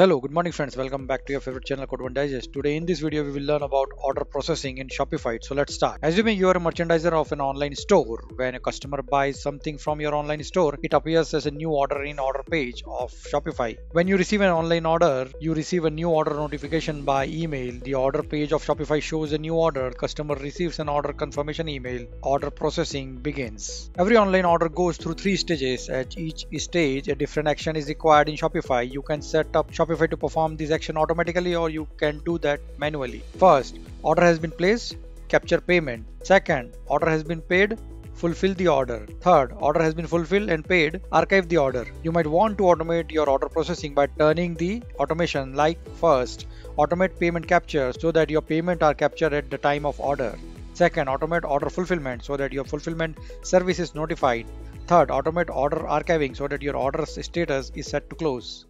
Hello, good morning friends. Welcome back to your favorite channel Code One Digest. Today in this video we will learn about order processing in Shopify. So let's start. Assuming you are a merchandiser of an online store, when a customer buys something from your online store, it appears as a new order in order page of Shopify. When you receive an online order, you receive a new order notification by email. The order page of Shopify shows a new order. Customer receives an order confirmation email. Order processing begins. Every online order goes through three stages. At each stage, a different action is required in Shopify. You can set up Shopify Shopify to perform this action automatically or you can do that manually. First, order has been placed, capture payment. Second, order has been paid, fulfill the order. Third, order has been fulfilled and paid, archive the order. You might want to automate your order processing by turning the automation like first, automate payment capture so that your payment are captured at the time of order. Second, automate order fulfillment so that your fulfillment service is notified. Third, automate order archiving so that your order status is set to close.